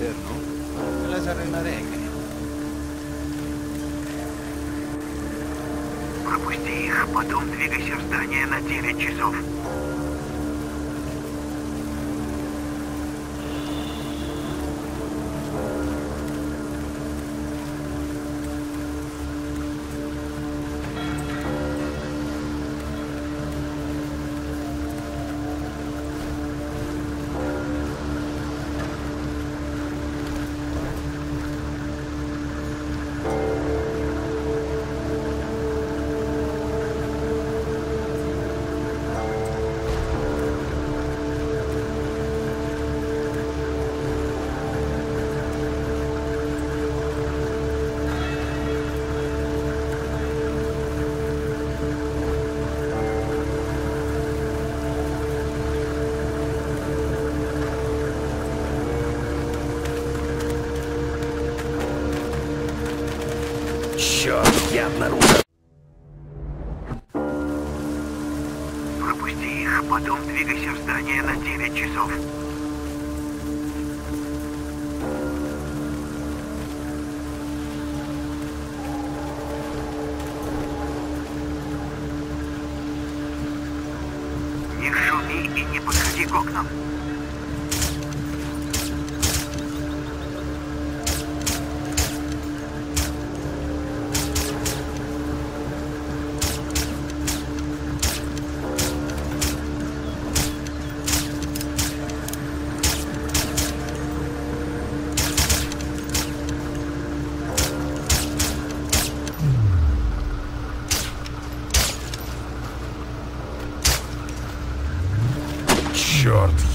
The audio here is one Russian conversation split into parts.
ser, ¿no? Me las arreglaré, creo. Пропусти их, потом двигайся в здание на 9 часов. Я обнаружил. Пропусти их, потом двигайся в здание на 9 часов. Не шуми и не подходи к окнам.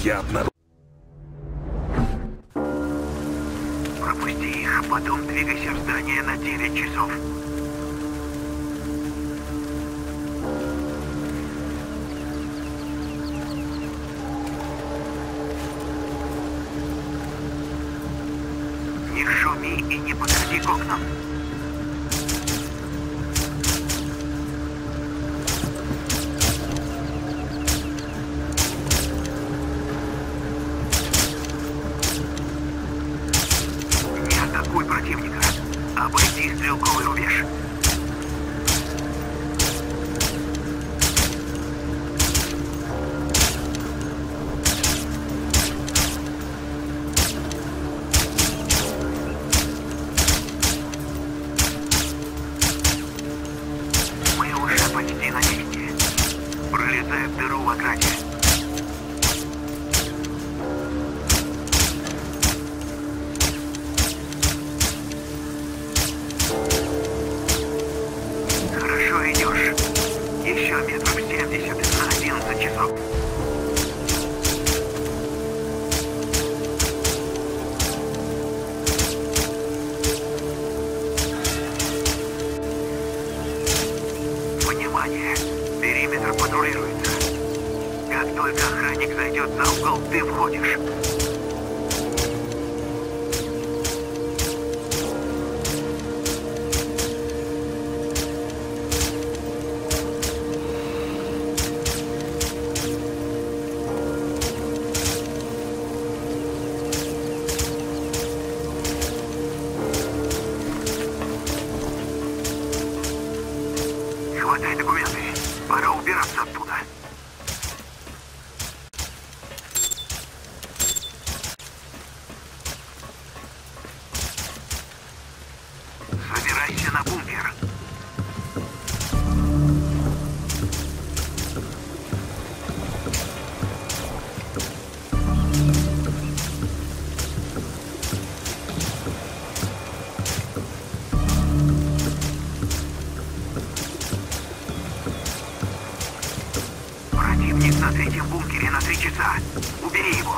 Я обнаружил. Пропусти их, потом двигайся в здание на 9 часов. Не шуми и не подходи к окнам. Обойди стрелковый рубеж. Мы уже почти на месте. Пролетают дыру в ограде. Еще метров 70 на 11 часов. Внимание! Периметр патрулируется. Как только охранник зайдет за угол, ты входишь. Хватай документы. Пора убираться оттуда. Собирайся на бункер. На третьем бункере на три часа. Убери его.